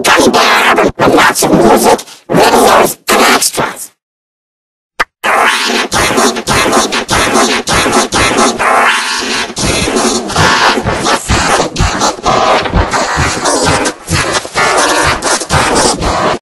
gummy